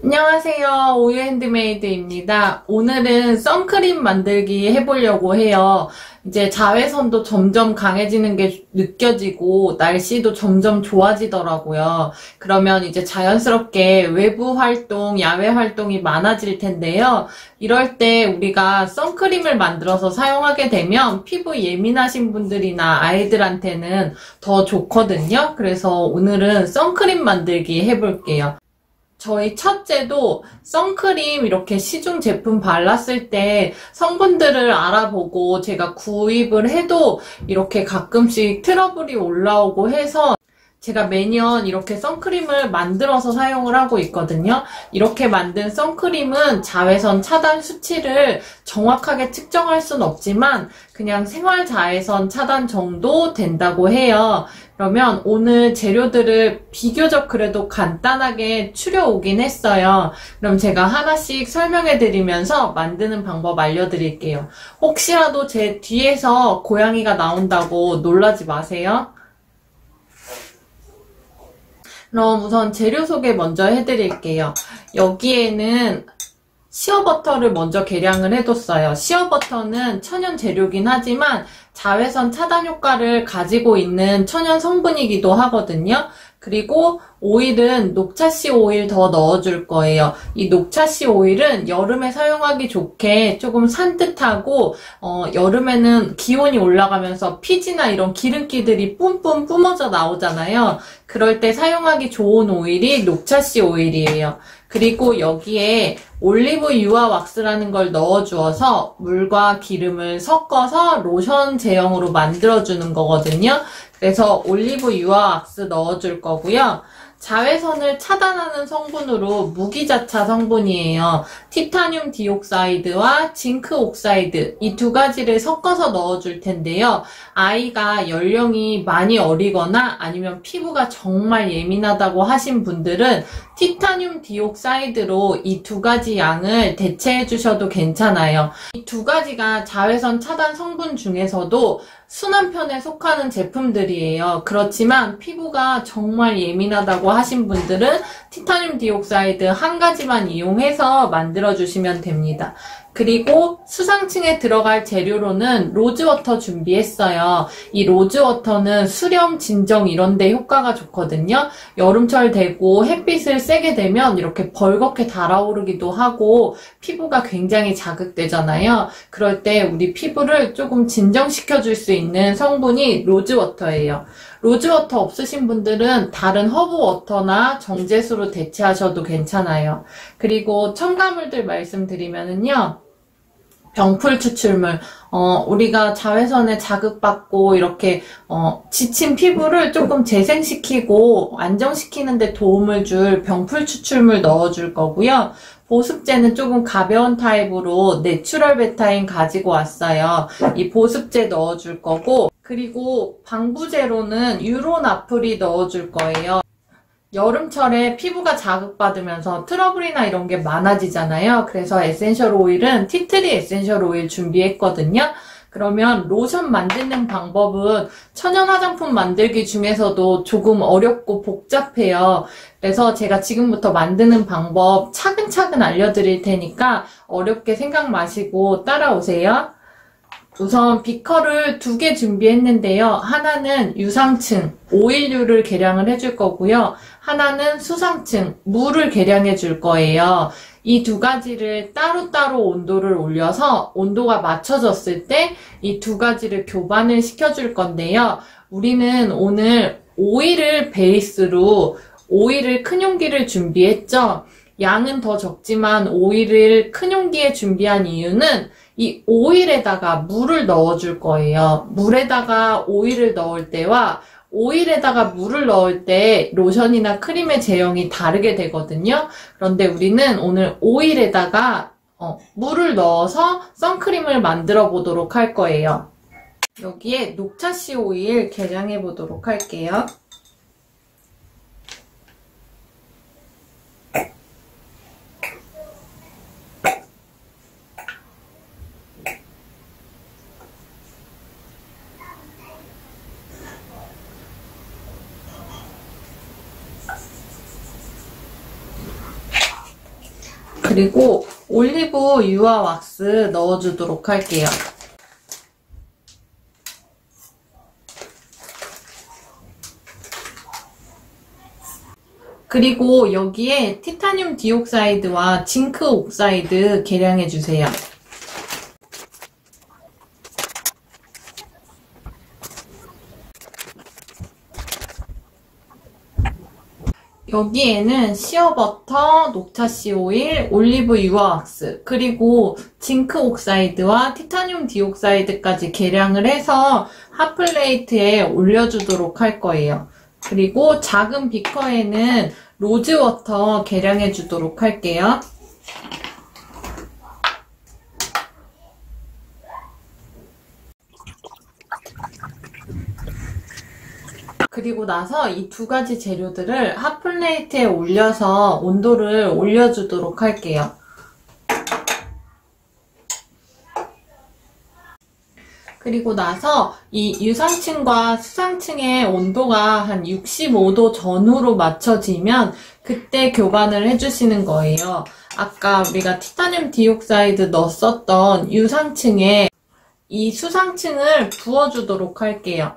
안녕하세요. 오유 핸드메이드입니다. 오늘은 선크림 만들기 해보려고 해요. 이제 자외선도 점점 강해지는 게 느껴지고 날씨도 점점 좋아지더라고요. 그러면 이제 자연스럽게 외부 활동, 야외 활동이 많아질 텐데요. 이럴 때 우리가 선크림을 만들어서 사용하게 되면 피부 예민하신 분들이나 아이들한테는 더 좋거든요. 그래서 오늘은 선크림 만들기 해볼게요. 저희 첫째도 선크림 이렇게 시중 제품 발랐을 때 성분들을 알아보고 제가 구입을 해도 이렇게 가끔씩 트러블이 올라오고 해서 제가 매년 이렇게 선크림을 만들어서 사용을 하고 있거든요. 이렇게 만든 선크림은 자외선 차단 수치를 정확하게 측정할 순 없지만 그냥 생활 자외선 차단 정도 된다고 해요. 그러면 오늘 재료들을 비교적 그래도 간단하게 추려오긴 했어요. 그럼 제가 하나씩 설명해 드리면서 만드는 방법 알려드릴게요. 혹시라도 제 뒤에서 고양이가 나온다고 놀라지 마세요. 그럼 우선 재료 소개 먼저 해드릴게요. 여기에는 시어버터를 먼저 계량을 해뒀어요. 시어버터는 천연 재료긴 하지만 자외선 차단 효과를 가지고 있는 천연 성분이기도 하거든요. 그리고 오일은 녹차씨 오일 더 넣어줄 거예요. 이 녹차씨 오일은 여름에 사용하기 좋게 조금 산뜻하고 어, 여름에는 기온이 올라가면서 피지나 이런 기름기들이 뿜뿜 뿜어져 나오잖아요. 그럴 때 사용하기 좋은 오일이 녹차씨 오일이에요. 그리고 여기에 올리브 유화 왁스라는 걸 넣어주어서 물과 기름을 섞어서 로션 제형으로 만들어주는 거거든요. 그래서 올리브 유화 왁스 넣어줄 거고요. 자외선을 차단하는 성분으로 무기자차 성분이에요. titanium dioxide와 zinc oxide 이 두 가지를 섞어서 넣어줄 텐데요. 아이가 연령이 많이 어리거나 아니면 피부가 정말 예민하다고 하신 분들은 titanium dioxide로 이 두 가지 양을 대체해 주셔도 괜찮아요. 이 두 가지가 자외선 차단 성분 중에서도 순한 편에 속하는 제품들이에요. 그렇지만 피부가 정말 예민하다고 하신 분들은 titanium dioxide 한 가지만 이용해서 만들어주시면 됩니다. 그리고 수상층에 들어갈 재료로는 rose water 준비했어요. 이 rose water는 수렴, 진정 이런 데 효과가 좋거든요. 여름철 되고 햇빛을 세게 되면 이렇게 벌겋게 달아오르기도 하고 피부가 굉장히 자극되잖아요. 그럴 때 우리 피부를 조금 진정시켜 줄 수 있는 성분이 rose water예요. rose water 없으신 분들은 다른 herb water나 정제수로 대체하셔도 괜찮아요. 그리고 첨가물들 말씀드리면은요. 병풀 추출물, 어, 우리가 자외선에 자극받고 이렇게, 어, 지친 피부를 조금 재생시키고 안정시키는데 도움을 줄 병풀 추출물 넣어줄 거고요. 보습제는 조금 가벼운 타입으로 natural betaine 가지고 왔어요. 이 보습제 넣어줄 거고, 그리고 방부제로는 유로나프리 넣어줄 거예요. 여름철에 피부가 자극받으면서 트러블이나 이런 게 많아지잖아요. 그래서 essential oil은 tea tree essential oil 준비했거든요. 그러면 로션 만드는 방법은 천연 화장품 만들기 중에서도 조금 어렵고 복잡해요. 그래서 제가 지금부터 만드는 방법 차근차근 알려드릴 테니까 어렵게 생각 마시고 따라오세요. 우선 비커를 두 개 준비했는데요. 하나는 유상층, 오일류를 계량을 해줄 거고요. 하나는 수상층, 물을 계량해 줄 거예요. 이 두 가지를 따로따로 온도를 올려서 온도가 맞춰졌을 때 이 두 가지를 교반을 시켜줄 건데요. 우리는 오늘 오일을 베이스로 오일을 큰 용기를 준비했죠. 양은 더 적지만 오일을 큰 용기에 준비한 이유는 이 오일에다가 물을 넣어줄 거예요. 물에다가 오일을 넣을 때와 오일에다가 물을 넣을 때 로션이나 크림의 제형이 다르게 되거든요. 그런데 우리는 오늘 오일에다가 어, 물을 넣어서 선크림을 만들어 보도록 할 거예요. 여기에 녹차씨 오일 개량해 보도록 할게요. 그리고 올리브 유화 왁스 넣어주도록 할게요. 그리고 여기에 titanium dioxide와 zinc oxide 계량해주세요. 여기에는 shea butter, 녹차씨 오일, 올리브 유화 왁스, 그리고 zinc oxide와 titanium dioxide까지 계량을 해서 핫플레이트에 올려주도록 할 거예요. 그리고 작은 비커에는 rose water 계량해 주도록 할게요. 그리고 나서 이 두 가지 재료들을 핫플레이트에 올려서 온도를 올려주도록 할게요. 그리고 나서 이 유상층과 수상층의 온도가 한 65도 전후로 맞춰지면 그때 교반을 해주시는 거예요. 아까 우리가 titanium dioxide 넣었었던 유상층에 이 수상층을 부어주도록 할게요.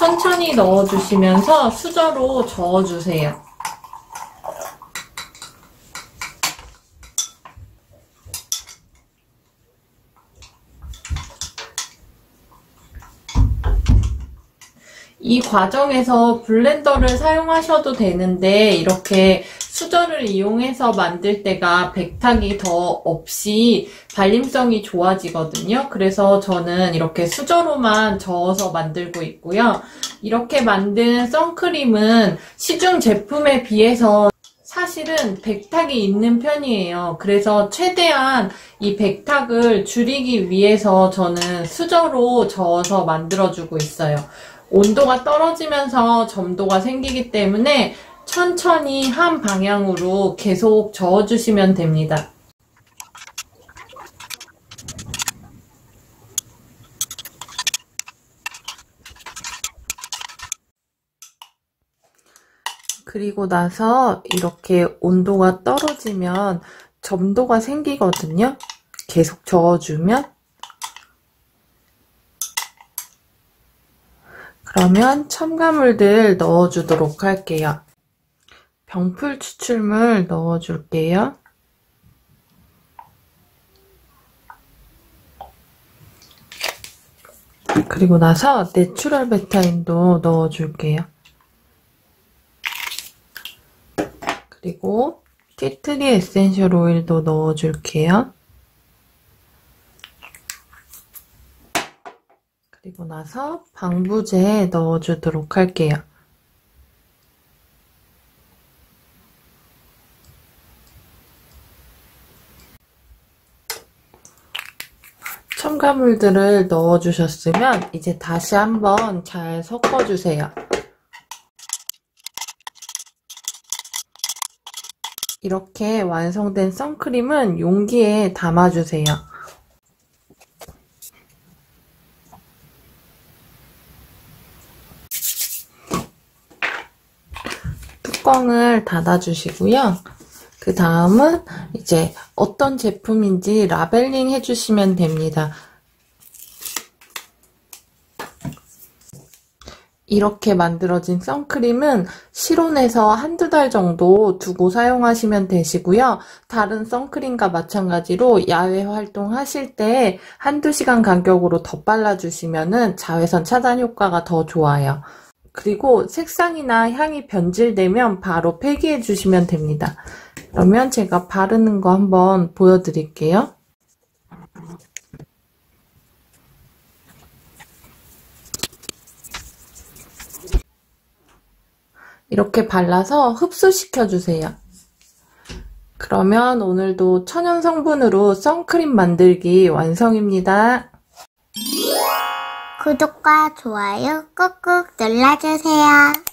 천천히 넣어주시면서 수저로 저어주세요. 이 과정에서 블렌더를 사용하셔도 되는데 이렇게 수저를 이용해서 만들 때가 백탁이 더 없이 발림성이 좋아지거든요. 그래서 저는 이렇게 수저로만 저어서 만들고 있고요. 이렇게 만든 선크림은 시중 제품에 비해서 사실은 백탁이 있는 편이에요. 그래서 최대한 이 백탁을 줄이기 위해서 저는 수저로 저어서 만들어주고 있어요. 온도가 떨어지면서 점도가 생기기 때문에 천천히 한 방향으로 계속 저어주시면 됩니다. 그리고 나서 이렇게 온도가 떨어지면 점도가 생기거든요. 계속 저어주면 그러면 첨가물들 넣어주도록 할게요. 병풀 추출물 넣어줄게요. 그리고 나서 natural betaine도 넣어줄게요. 그리고 tea tree essential oil도 넣어줄게요. 그리고 나서 방부제에 넣어주도록 할게요. 첨가물들을 넣어주셨으면 이제 다시 한번 잘 섞어주세요. 이렇게 완성된 선크림은 용기에 담아주세요. 뚜껑을 닫아주시고요. 그 다음은 이제 어떤 제품인지 라벨링 해주시면 됩니다. 이렇게 만들어진 선크림은 실온에서 한두 달 정도 두고 사용하시면 되시고요. 다른 선크림과 마찬가지로 야외 활동하실 때 한두 시간 간격으로 더 발라주시면 자외선 차단 효과가 더 좋아요. 그리고 색상이나 향이 변질되면 바로 폐기해 주시면 됩니다. 그러면 제가 바르는 거 한번 보여드릴게요. 이렇게 발라서 흡수시켜 주세요. 그러면 오늘도 천연 성분으로 선크림 만들기 완성입니다. 구독과 좋아요 꾹꾹 눌러주세요.